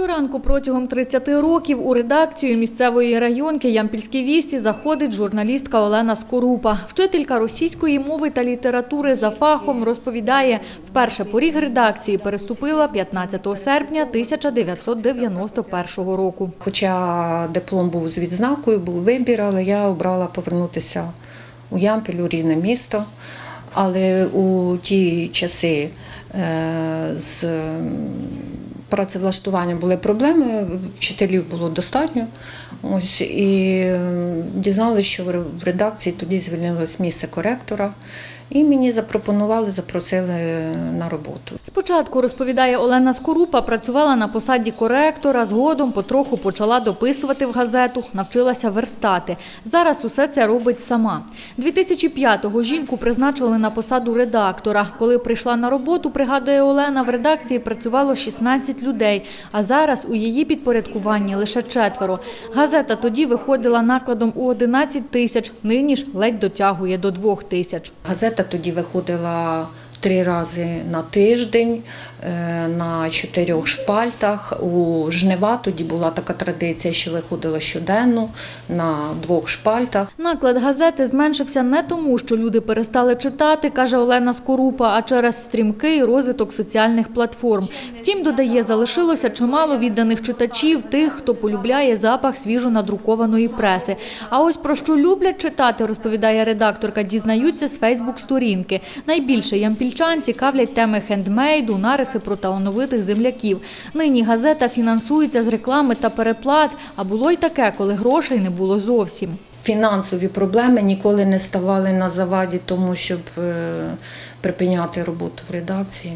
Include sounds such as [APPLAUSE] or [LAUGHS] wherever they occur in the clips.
Щоранку протягом 30 років у редакцію місцевої районки Ямпільській вісті заходить журналістка Олена Скорупа. Вчителька російської мови та літератури за фахом розповідає, вперше поріг редакції переступила 15 серпня 1991 року. Хоча диплом був з відзнакою, був вибір, але я обрала повернутися у Ямпіль, у рідне місто. Але у ті часи е, з працевлаштуванням були проблеми, вчителів було достатньо. Ось, і е, дізналися, що в редакції тоді звільнилось місце коректора. І мені запропонували, запросили на роботу. Спочатку, розповідає Олена Скорупа, працювала на посаді коректора, згодом потроху почала дописувати в газету, навчилася верстати. Зараз усе це робить сама. 2005-го жінку призначили на посаду редактора. Коли прийшла на роботу, пригадує Олена, в редакції працювало 16 людей, а зараз у її підпорядкуванні лише четверо. Газета тоді виходила накладом у 11 тисяч, нині ж ледь дотягує до 2 тисяч. Газета тоді виходила три рази на тиждень е, на чотирьох шпальтах. У жнива тоді була така традиція, що виходила щоденно на двох шпальтах. Наклад газети зменшився не тому, що люди перестали читати, каже Олена Скорупа, а через стрімкий розвиток соціальних платформ. Втім, додає, залишилося чимало відданих читачів, тих, хто полюбляє запах свіжо надрукованої преси. А ось про що люблять читати, розповідає редакторка, дізнаються з Фейсбук-сторінки. Найбільше ямпільчан цікавлять теми хендмейду, нариси про талановитих земляків. Нині газета фінансується з реклами та переплат, а було й таке, коли грошей не було зовсім. Фінансові проблеми ніколи не ставали на заваді тому, щоб е, припиняти роботу в редакції.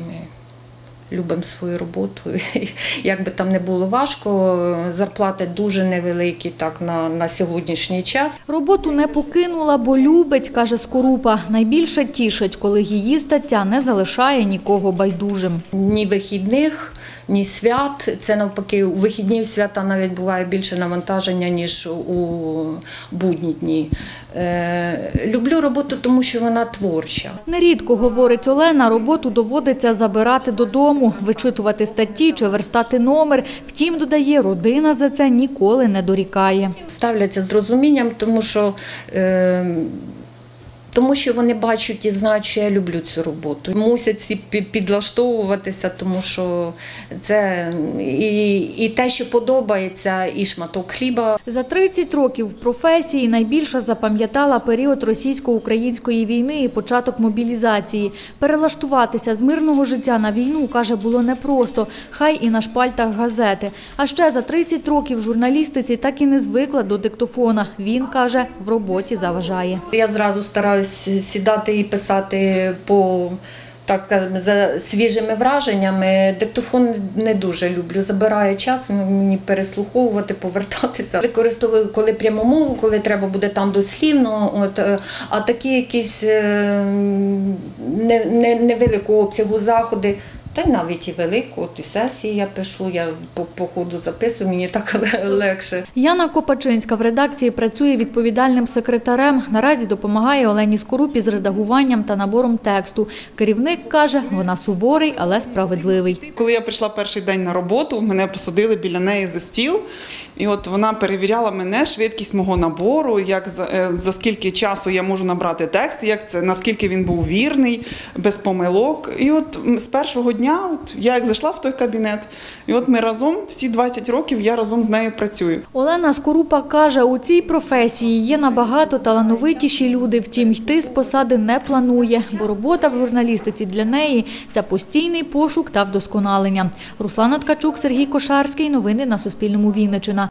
Любимо свою роботу. [LAUGHS] Як би там не було важко, зарплати дуже невеликі так на, на сьогоднішній час. Роботу не покинула, бо любить, каже Скорупа. Найбільше тішить, коли її стаття не залишає нікого байдужим. Ні вихідних, ні свят. Це навпаки, у вихідні в свята навіть буває більше навантаження, ніж у будні дні. Е, люблю роботу, тому що вона творча. Нерідко, говорить Олена, роботу доводиться забирати додому, вичитувати статті чи верстати номер. Втім, додає, родина за це ніколи не дорікає. Ставляться з розумінням, тому що. Е, тому що вони бачать і знають, що я люблю цю роботу. Мусять всі пі- підлаштовуватися, тому що це і, і те, що подобається, і шматок хліба. За 30 років в професії найбільше запам'ятала період російсько-української війни і початок мобілізації. Перелаштуватися з мирного життя на війну, каже, було непросто, хай і на шпальтах газети. А ще за 30 років журналістиці так і не звикла до диктофона. Він, каже, в роботі заважає. Я зразу стараюсь сідати і писати по так за свіжими враженнями. Диктофон не дуже люблю. Забирає час мені переслуховувати, повертатися. Використовую коли пряму мову, коли треба буде там дослівно. От е, а такі якісь е, не, не, невеликого обсягу заходи. Та й навіть і велику, от і сесії я пишу, я по, по ходу записую, мені так [LAUGHS] легше. Яна Копачинська в редакції працює відповідальним секретарем. Наразі допомагає Олені Скорупі з редагуванням та набором тексту. Керівник каже, вона суворий, але справедливий. Коли я прийшла перший день на роботу, мене посадили біля неї за стіл, і от вона перевіряла мене швидкість мого набору, як за, е, за скільки часу я можу набрати текст, як це наскільки він був вірний, без помилок. І от з першого дня, от я як зайшла в той кабінет, і от ми разом всі 20 років я разом з нею працюю. Олена Скорупа каже, у цій професії є набагато талановитіші люди, втім йти з посади не планує, бо робота в журналістиці для неї – це постійний пошук та вдосконалення. Руслана Ткачук, Сергій Кошарський. Новини на Суспільному Вінниччина.